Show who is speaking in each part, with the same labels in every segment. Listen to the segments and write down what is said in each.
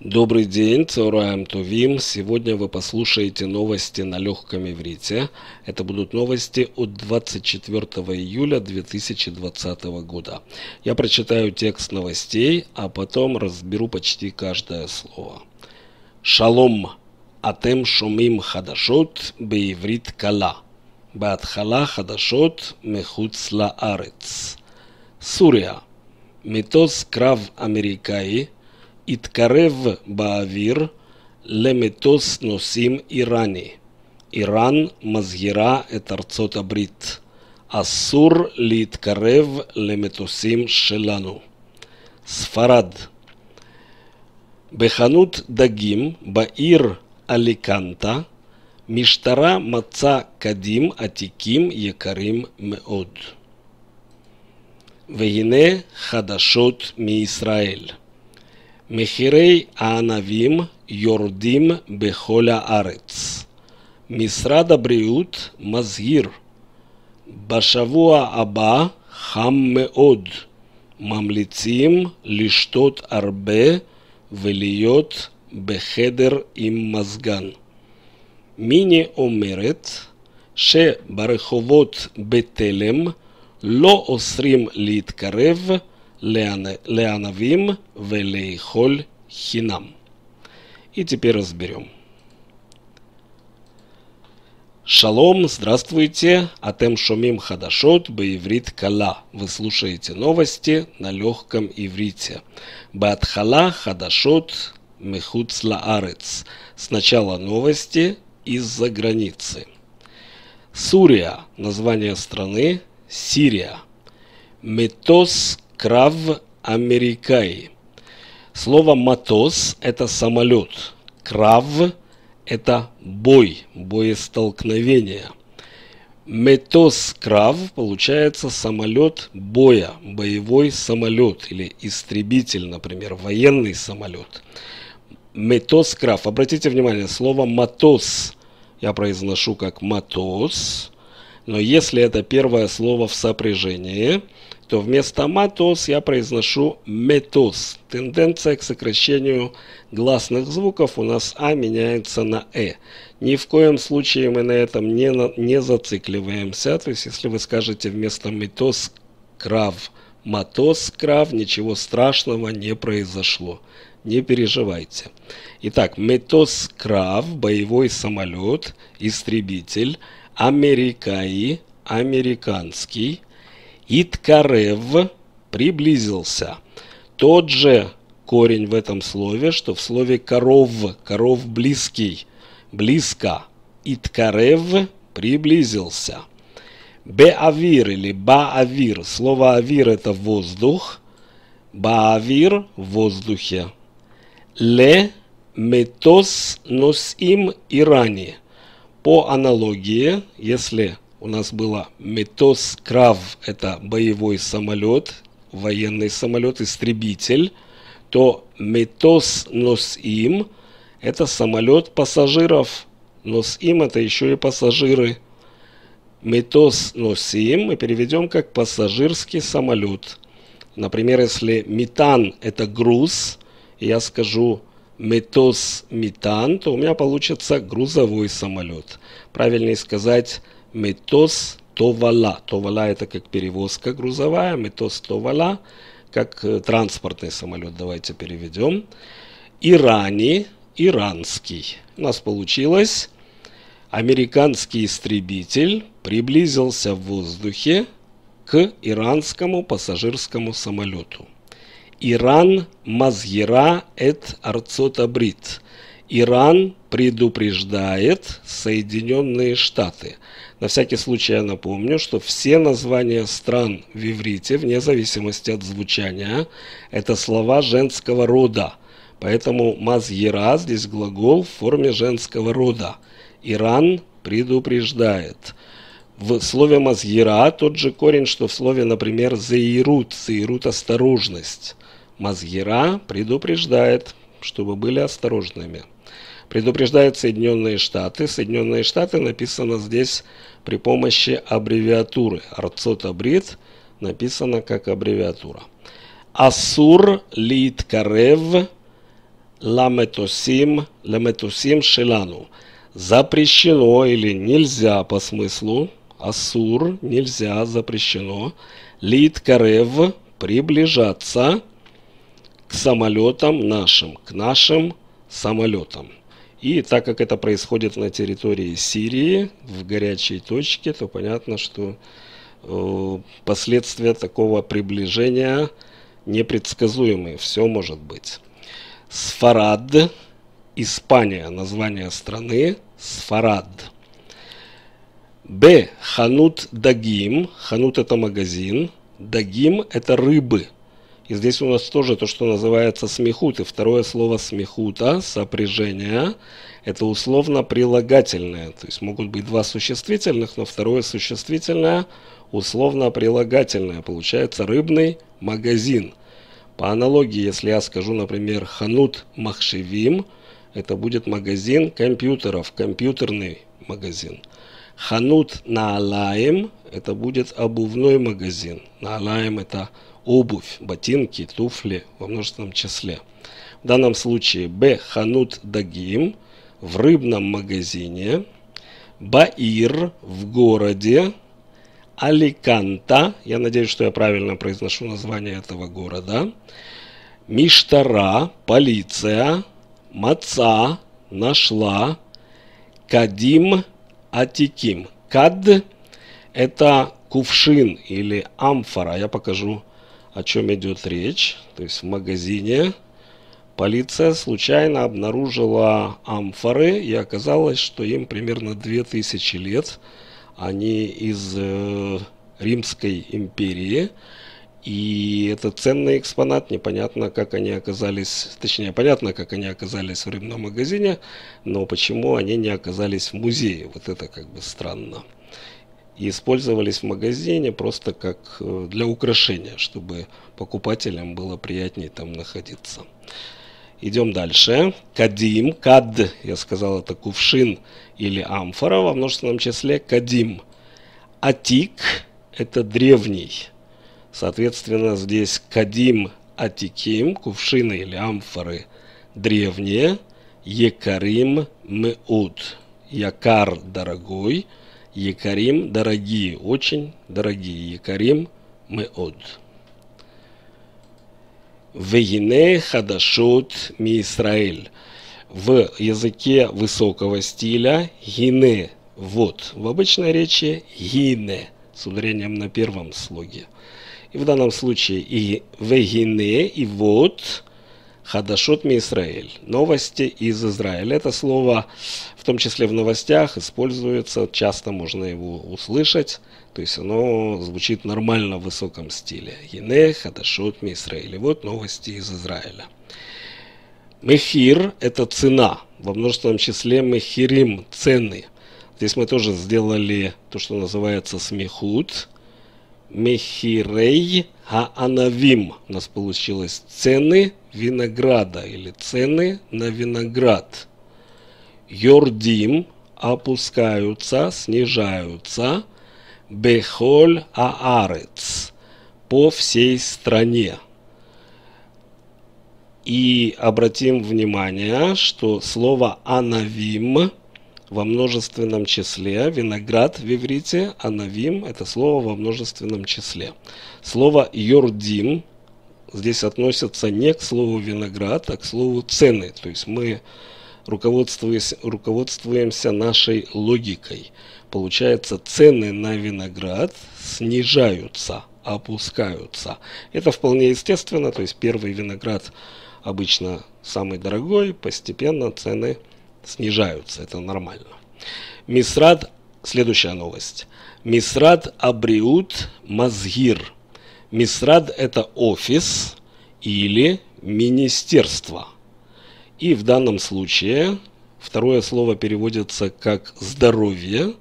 Speaker 1: Добрый день, Цураем Тувим. Сегодня вы послушаете новости на легком иврите. Это будут новости от 24 июля 2020 года. Я прочитаю текст новостей, а потом разберу почти каждое слово. Шалом. Атем шумим хадашот бееврит кала. Баатхала хадашот мехуц лаарец. Сурия. митос крав америкаи – התקרב באוויר למטוס נוסעים איראני. איראן מזהירה את ארצות הברית. אסור להתקרב למטוסים שלנו. ספרד בחנות דגים בעיר אליקנטה משטרה מצא כדים עתיקים יקרים מאוד. והנה חדשות מישראל. מחירי הענבים יורדים בכל הארץ. משרד הבריאות מזהיר, בשבוע הבא חם מאוד. ממליצים לשתות הרבה ולהיות בחדר עם מזגן. מיני אומרת שברחובות בתלם לא אוסרים להתקרב Леанавим Велейхоль Хинам. И теперь разберем. Шалом, здравствуйте, Атем Шумим Хадашот, Баеврит Кала. Вы слушаете новости на легком иврите. Баатхала Хадашот Мехуцла Арец. Сначала новости из-за границы. Сурия, название страны, Сирия. Метос Крав Америкай. Слово «матос» – это самолет. Крав – это бой, боестолкновение. Метос крав получается самолет боя, боевой самолет или истребитель, например, военный самолет. Метос крав. Обратите внимание, слово матос я произношу как матос, но если это первое слово в сопряжении – то вместо матос я произношу метос. Тенденция к сокращению гласных звуков у нас а меняется на э. Ни в коем случае мы на этом не, не зацикливаемся. То есть, если вы скажете вместо метос крав матос крав, ничего страшного не произошло. Не переживайте. Итак, метос крав, боевой самолет, истребитель, америкаи, американский, Иткарев приблизился. Тот же корень в этом слове, что в слове коров, коров близкий, близко. Иткарев приблизился. Беавир или баавир. Слово авир это воздух. Баавир в воздухе. Ле метос носим ирани. По аналогии, если у нас было Метос Крав, это боевой самолет, военный самолет, истребитель, то Метос Носим – это самолет пассажиров. Носим – это еще и пассажиры. Метос Носим мы переведем как пассажирский самолет. Например, если метан – это груз, я скажу метос метан, то у меня получится грузовой самолет. Правильнее сказать – метос товала. Товала это как перевозка грузовая, метос товала как э, транспортный самолет. Давайте переведем. Ирани, иранский. У нас получилось. Американский истребитель приблизился в воздухе к иранскому пассажирскому самолету. Иран мазгира эт арцотабрит. Иран предупреждает Соединенные Штаты. На всякий случай я напомню, что все названия стран в иврите, вне зависимости от звучания, это слова женского рода. Поэтому мазьера здесь глагол в форме женского рода. Иран предупреждает. В слове мазьера тот же корень, что в слове, например, заирут. Заирут – осторожность. Мазьера предупреждает, чтобы были осторожными предупреждают Соединенные Штаты. Соединенные Штаты написано здесь при помощи аббревиатуры. Арцот Абрит написано как аббревиатура. Асур лит карев ламетосим, ламетосим шелану. Запрещено или нельзя по смыслу, асур, нельзя, запрещено, лит карев, приближаться к самолетам нашим, к нашим самолетам. И так как это происходит на территории Сирии, в горячей точке, то понятно, что э, последствия такого приближения непредсказуемые. Все может быть. Сфарад, Испания, название страны, Сфарад. Б. Ханут Дагим. Ханут это магазин. Дагим это рыбы. И здесь у нас тоже то, что называется смехут. И второе слово смехута, сопряжение, это условно прилагательное. То есть могут быть два существительных, но второе существительное условно прилагательное. Получается рыбный магазин. По аналогии, если я скажу, например, ханут махшевим, это будет магазин компьютеров, компьютерный магазин. Ханут наалаем, это будет обувной магазин. Наалаем это обувь, ботинки, туфли во множественном числе. В данном случае Б. Ханут Дагим в рыбном магазине. Баир в городе. Аликанта, я надеюсь, что я правильно произношу название этого города. Миштара, полиция. Маца, нашла. Кадим, атиким. Кад – это кувшин или амфора. Я покажу о чем идет речь. То есть в магазине полиция случайно обнаружила амфоры и оказалось, что им примерно 2000 лет. Они из э, Римской империи. И это ценный экспонат, непонятно, как они оказались, точнее, понятно, как они оказались в рыбном магазине, но почему они не оказались в музее, вот это как бы странно и использовались в магазине просто как э, для украшения, чтобы покупателям было приятнее там находиться. Идем дальше. Кадим, кад, я сказал, это кувшин или амфора во множественном числе. Кадим. Атик – это древний. Соответственно, здесь кадим, атиким, кувшины или амфоры древние. Екарим, меуд. Якар – дорогой – Якарим дорогие, очень дорогие. Якарим мы от. Вегине хадашот ми Израиль. В языке высокого стиля гине, вот. В обычной речи гине, с ударением на первом слоге. И в данном случае и вегине, и вот Хадашот ми Израиль. Новости из Израиля. Это слово в том числе в новостях используется, часто можно его услышать, то есть оно звучит нормально в высоком стиле. Ене, Хадашот ми Израиль. Вот новости из Израиля. Мехир – это цена, во множественном числе мехирим – цены. Здесь мы тоже сделали то, что называется смехут – Мехирей Хаанавим. У нас получилось цены винограда или цены на виноград. Йордим опускаются, снижаются. Бехоль Аарец по всей стране. И обратим внимание, что слово «анавим» во множественном числе. Виноград в иврите, анавим – это слово во множественном числе. Слово юрдим здесь относится не к слову виноград, а к слову цены. То есть мы руководствуемся, руководствуемся нашей логикой. Получается, цены на виноград снижаются, опускаются. Это вполне естественно, то есть первый виноград обычно самый дорогой, постепенно цены снижаются, это нормально. Мисрад, следующая новость. Мисрад Абриут Мазгир. Мисрад – это офис или министерство. И в данном случае второе слово переводится как «здоровье»,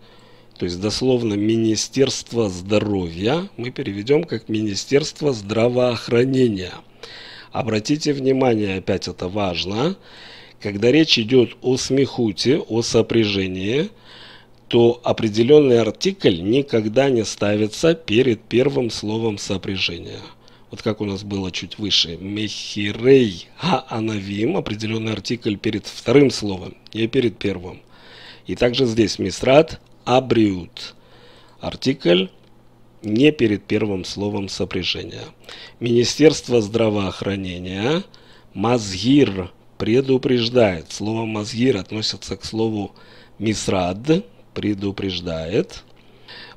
Speaker 1: то есть дословно «Министерство здоровья» мы переведем как «Министерство здравоохранения». Обратите внимание, опять это важно, когда речь идет о смехуте, о сопряжении, то определенный артикль никогда не ставится перед первым словом сопряжения. Вот как у нас было чуть выше, мехирей ха-анавим, определенный артикль перед вторым словом, не перед первым. И также здесь мисрат абриут, артикль не перед первым словом сопряжения. Министерство здравоохранения мазгир предупреждает. Слово мазгир относится к слову мисрад, предупреждает.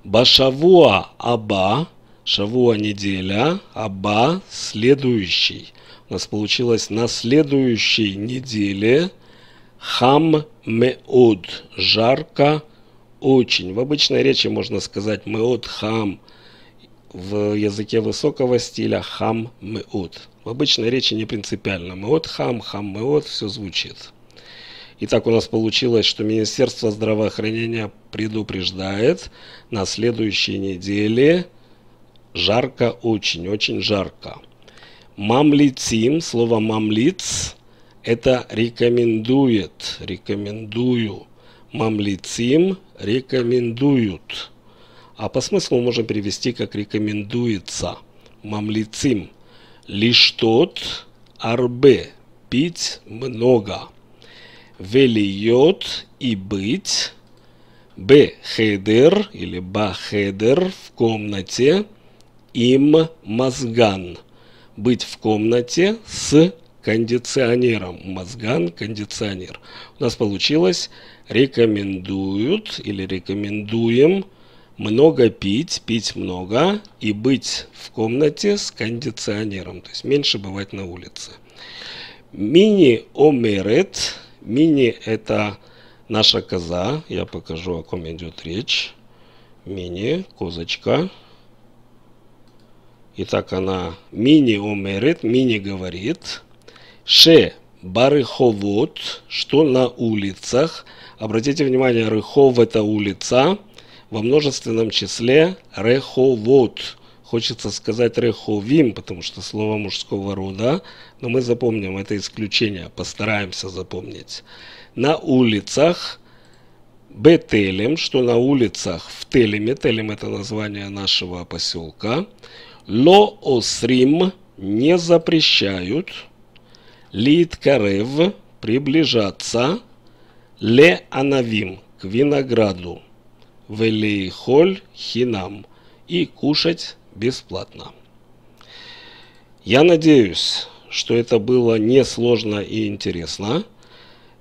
Speaker 1: Башавуа аба, шавуа неделя, аба следующий. У нас получилось на следующей неделе хам меуд, жарко очень. В обычной речи можно сказать меуд хам, в языке высокого стиля хам меуд. В обычной речи не принципиально. Меот хам, хам меот, все звучит. Итак, у нас получилось, что Министерство здравоохранения предупреждает на следующей неделе жарко очень, очень жарко. ממליצים, слово ממליץ, это рекомендует, рекомендую. ממליצים рекомендуют. А по смыслу можно перевести как рекомендуется. ממליצים – לשתות הרבה, пить много. ולהיות и быть, בְּחדר или בַּחדר в комнате, им мозган, быть в комнате с кондиционером. Мозган, кондиционер. У нас получилось рекомендуют или рекомендуем много пить, пить много и быть в комнате с кондиционером, то есть меньше бывать на улице. Мини омерет, мини это наша коза, я покажу, о ком идет речь. Мини, козочка. Итак, она мини омерет, мини говорит. Ше барыховод, что на улицах. Обратите внимание, рыхов это улица во множественном числе реховод. Хочется сказать реховим, потому что слово мужского рода, но мы запомним это исключение, постараемся запомнить. На улицах Бетелем, что на улицах в Телеме, Телем это название нашего поселка, Ло Осрим не запрещают, Лит Карев приближаться, Ле Анавим к винограду велейхоль хинам и кушать бесплатно. Я надеюсь, что это было несложно и интересно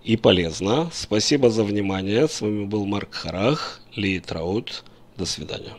Speaker 1: и полезно. Спасибо за внимание. С вами был Марк Харах, Ли Траут. До свидания.